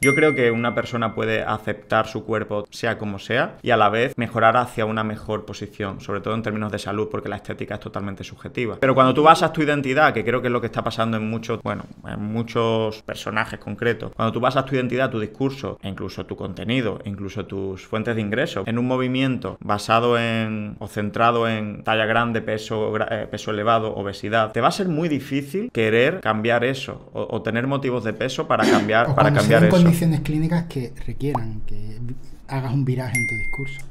Yo creo que una persona puede aceptar su cuerpo sea como sea y a la vez mejorar hacia una mejor posición, sobre todo en términos de salud, porque la estética es totalmente subjetiva. Pero cuando tú basas tu identidad, que creo que es lo que está pasando en muchos, bueno, en muchos personajes concretos, cuando tú basas tu identidad, tu discurso, e incluso tu contenido, e incluso tus fuentes de ingresos, en un movimiento basado en o centrado en talla grande, peso, eh, peso elevado, obesidad, te va a ser muy difícil querer cambiar eso o, tener motivos de peso para cambiar, para cambiar eso condiciones clínicas que requieran que hagas un viraje en tu discurso.